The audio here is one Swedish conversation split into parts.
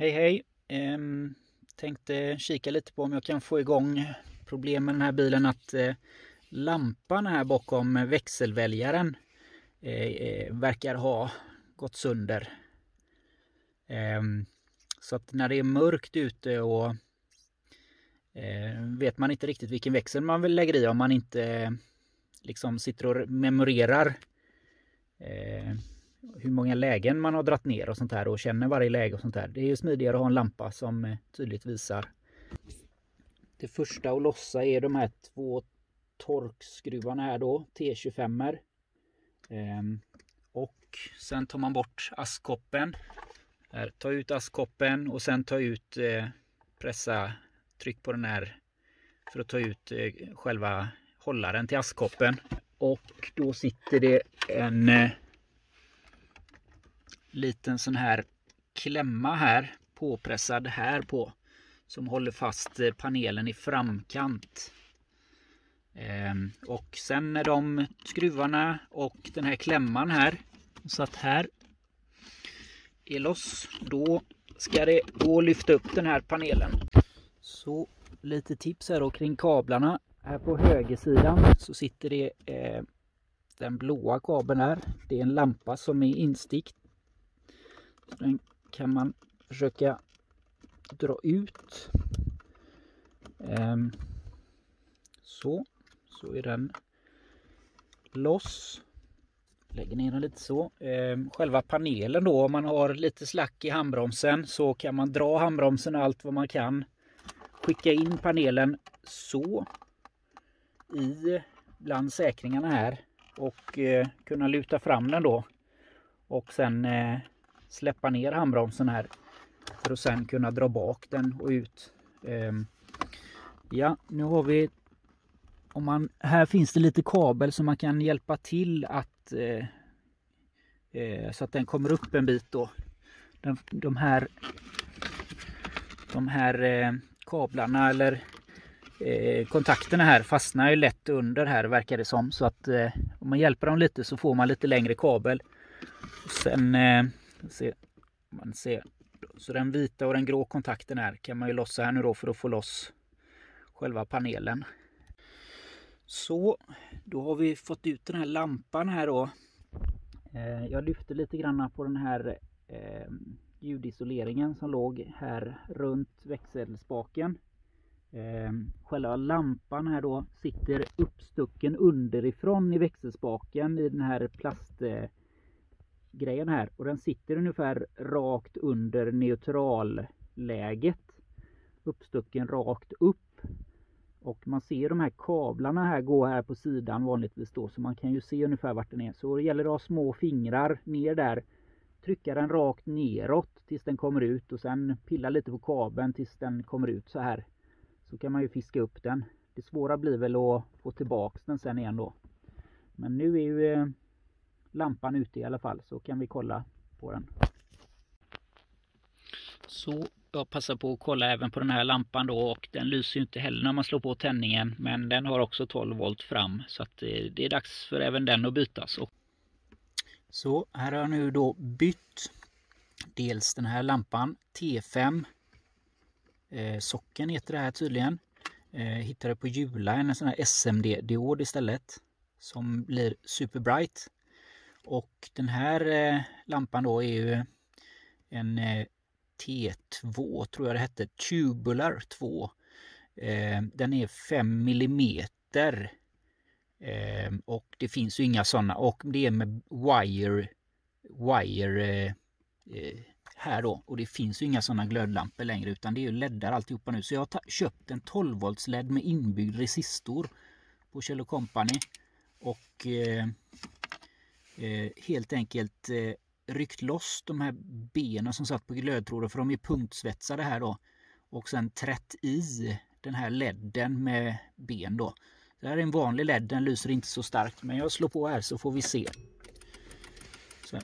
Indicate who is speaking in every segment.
Speaker 1: Hej hej! Ehm, tänkte kika lite på om jag kan få igång problem med den här bilen att eh, lampan här bakom växelväljaren eh, eh, verkar ha gått sönder. Ehm, så att när det är mörkt ute och eh, vet man inte riktigt vilken växel man vill lägga i om man inte liksom sitter och memorerar eh, hur många lägen man har dratt ner och sånt här och känner varje läge och sånt där. Det är ju smidigare att ha en lampa som eh, tydligt visar. Det första att lossa är de här två torkskruvarna här då, T25. er ehm, och sen tar man bort askkoppen. Här, ta ut askkoppen och sen ta ut, eh, pressa, tryck på den här för att ta ut eh, själva hållaren till askkoppen. Och då sitter det en eh, liten sån här klämma här påpressad här på som håller fast eh, panelen i framkant. Ehm, och sen när de skruvarna och den här klämman här satt här är loss då ska det gå att lyfta upp den här panelen. Så lite tips här då kring kablarna. Här på högersidan så sitter det eh, den blåa kabeln här. Det är en lampa som är instick den kan man försöka dra ut. Ehm, så, så är den loss. Lägger ner den lite så. Ehm, själva panelen då, om man har lite slack i handbromsen så kan man dra handbromsen allt vad man kan. Skicka in panelen så i bland säkringarna här och eh, kunna luta fram den då. Och sen eh, släppa ner handbromsen här för att sen kunna dra bak den och ut. Ehm, ja, nu har vi om man, här finns det lite kabel som man kan hjälpa till att eh, eh, så att den kommer upp en bit då. De, de här de här eh, kablarna eller kontakterna här fastnar ju lätt under här verkar det som så att eh, om man hjälper dem lite så får man lite längre kabel. Sen eh, Se, man ser. Så den vita och den grå kontakten här kan man ju lossa här nu då för att få loss själva panelen. Så, då har vi fått ut den här lampan här då. Eh, jag lyfte lite grann på den här eh, ljudisoleringen som låg här runt växelspaken. Eh, själva lampan här då sitter uppstucken underifrån i växelspaken i den här plast grejen här och den sitter ungefär rakt under neutralläget. Uppstucken rakt upp. Och man ser de här kablarna här gå här på sidan vanligtvis då så man kan ju se ungefär vart den är. Så det gäller att ha små fingrar ner där. Trycka den rakt neråt tills den kommer ut och sen pilla lite på kabeln tills den kommer ut så här. Så kan man ju fiska upp den. Det svåra blir väl att få tillbaks den sen igen då. Men nu är ju eh, lampan ute i alla fall så kan vi kolla på den. Så jag passar på att kolla även på den här lampan då och den lyser inte heller när man slår på tändningen men den har också 12 volt fram så att det är dags för även den att bytas. Så här har jag nu då bytt dels den här lampan T5 eh, Socken heter det här tydligen. Eh, hittade på Jula en sån här SMD-diod istället som blir super bright och den här eh, lampan då är ju en eh, T2 tror jag det hette, Tubular 2. Eh, den är 5 millimeter. Eh, och det finns ju inga sådana. Och det är med wire, wire eh, eh, här då. Och det finns ju inga sådana glödlampor längre utan det är ju leddar alltihopa nu. Så jag har köpt en 12 volts led med inbyggd resistor på Kjell Company. Och eh, Eh, helt enkelt eh, ryckt loss de här benen som satt på glödtråden för de är punktsvetsade här då. Och sen trätt i den här ledden med ben då. Det här är en vanlig led, den lyser inte så starkt men jag slår på här så får vi se. Så.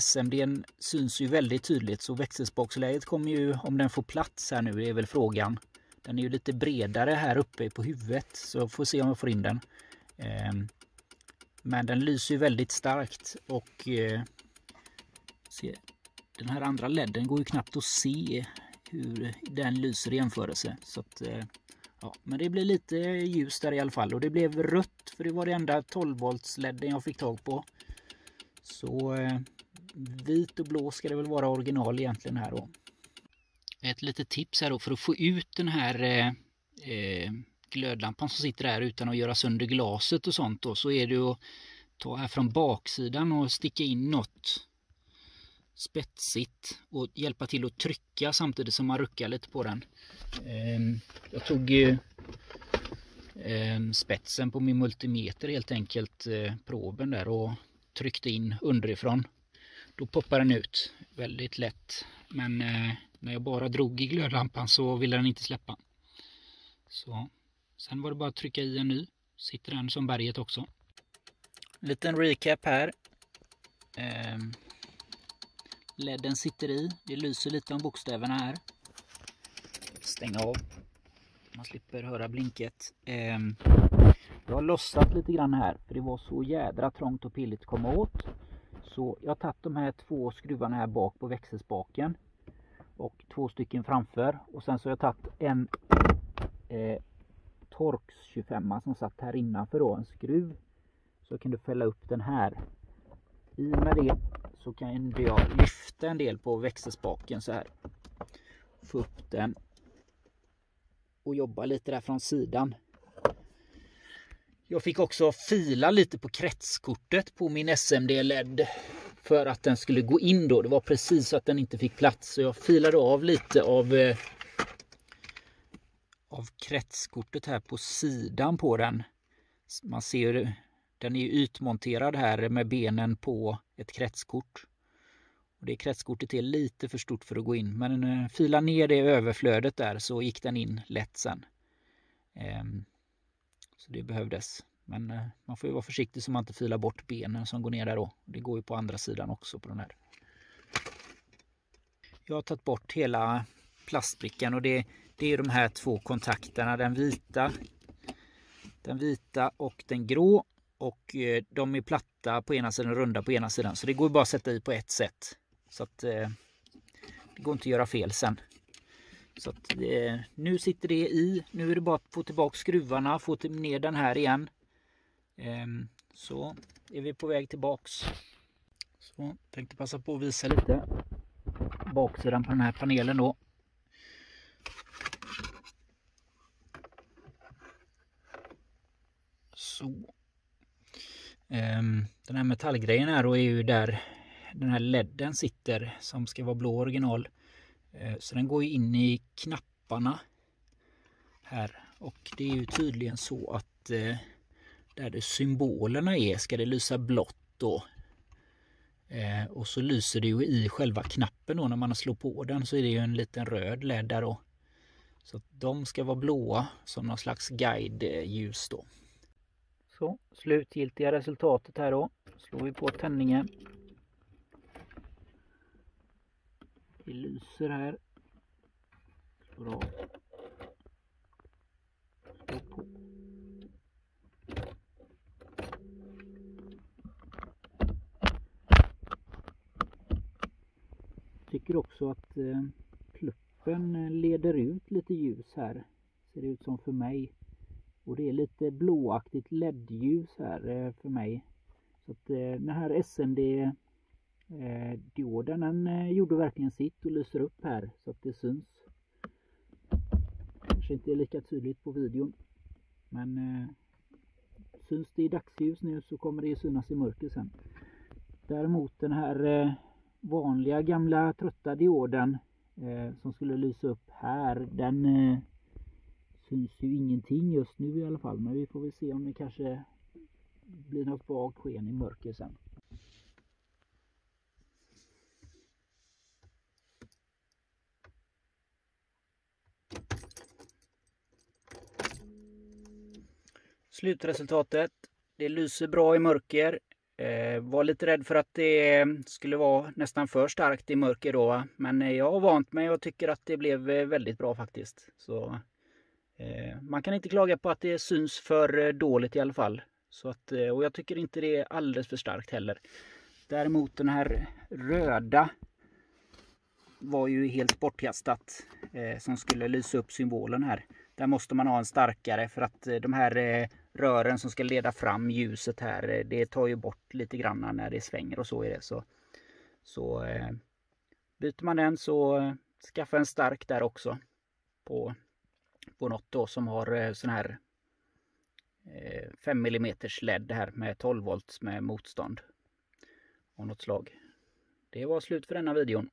Speaker 1: SMD syns ju väldigt tydligt så växelspaksläget kommer ju, om den får plats här nu, är väl frågan. Den är ju lite bredare här uppe på huvudet så jag får se om jag får in den. Ehm, men den lyser väldigt starkt och eh, se, den här andra ledden går ju knappt att se hur den lyser i jämförelse. Så att, eh, ja, men det blir lite ljus där i alla fall och det blev rött för det var det enda 12 volts ledden jag fick tag på. Så eh, vit och blå ska det väl vara original egentligen här då. Ett litet tips här då för att få ut den här eh, eh, glödlampan som sitter där utan att göra sönder glaset och sånt då så är det att ta här från baksidan och sticka in något spetsigt och hjälpa till att trycka samtidigt som man ruckar lite på den. Ehm, jag tog ehm, spetsen på min multimeter helt enkelt, eh, proben där och tryckte in underifrån. Då poppar den ut väldigt lätt. Men eh, när jag bara drog i glödlampan så ville den inte släppa. Så Sen var det bara att trycka i en ny. Sitter den som berget också. Liten recap här. Eh, Ledden sitter i. Det lyser lite om bokstäverna här. Stänga av. Man slipper höra blinket. Eh, jag har lossat lite grann här för det var så jädra trångt och pilligt att komma åt. Så jag har tagit de här två skruvarna här bak på växelspaken. Och två stycken framför. Och sen så har jag tagit en eh, Torx 25 som satt här innanför då, en skruv. Så kan du fälla upp den här. I och med det så kan jag lyfta en del på växelspaken så här. Få upp den. Och jobba lite där från sidan. Jag fick också fila lite på kretskortet på min SMD-LED för att den skulle gå in då. Det var precis så att den inte fick plats. Så jag filade av lite av eh, av kretskortet här på sidan på den. Man ser den är utmonterad här med benen på ett kretskort. Och det kretskortet är lite för stort för att gå in men eh, fila ner det överflödet där så gick den in lätt sen. Ehm, så det behövdes. Men eh, man får ju vara försiktig så man inte filar bort benen som går ner där då. Det går ju på andra sidan också på den här. Jag har tagit bort hela plastbrickan och det det är de här två kontakterna, den vita, den vita och den grå. Och eh, de är platta på ena sidan och runda på ena sidan. Så det går bara att sätta i på ett sätt. Så att eh, det går inte att göra fel sen. Så att eh, nu sitter det i. Nu är det bara att få tillbaka skruvarna, få ner den här igen. Ehm, så är vi på väg tillbaks. Så tänkte passa på att visa lite baksidan på den här panelen då. Så. Ehm, den här metallgrejen här då är ju där den här ledden sitter som ska vara blå original. Ehm, så den går in i knapparna här och det är ju tydligen så att eh, där det symbolerna är ska det lysa blått då. Ehm, och så lyser det ju i själva knappen då när man slår på den så är det ju en liten röd LED där då. Så att de ska vara blåa som någon slags guideljus eh, då. Så, slutgiltiga resultatet här då. Slår vi på tändningen. Det lyser här. Bra. Tycker också att eh, pluppen eh, leder ut lite ljus här. Ser det ut som för mig. Och det är lite blåaktigt LED-ljus här eh, för mig. Så att eh, den här SMD eh, dioden den gjorde verkligen sitt och lyser upp här så att det syns. Kanske inte är lika tydligt på videon. Men syns det i dagsljus nu så kommer det synas i mörker sen. Däremot den här vanliga gamla trötta dioden som skulle lysa upp här den syns ju ingenting just nu i alla fall. Men vi får väl se om det kanske blir något bra sken i mörker sen. Slutresultatet. Det lyser bra i mörker. Eh, var lite rädd för att det skulle vara nästan för starkt i mörker då. Men jag har vant mig och tycker att det blev eh, väldigt bra faktiskt. Så Eh, man kan inte klaga på att det syns för eh, dåligt i alla fall. Så att, eh, och jag tycker inte det är alldeles för starkt heller. Däremot den här röda var ju helt bortkastat eh, som skulle lysa upp symbolen här. Där måste man ha en starkare för att de här eh, rören som ska leda fram ljuset här, det tar ju bort lite grann när det svänger och så är det. Så, så eh, byter man den så skaffa en stark där också. På, på något då som har eh, sån här eh, 5 mm LED här med 12 volts med motstånd. Av något slag. Det var slut för denna videon.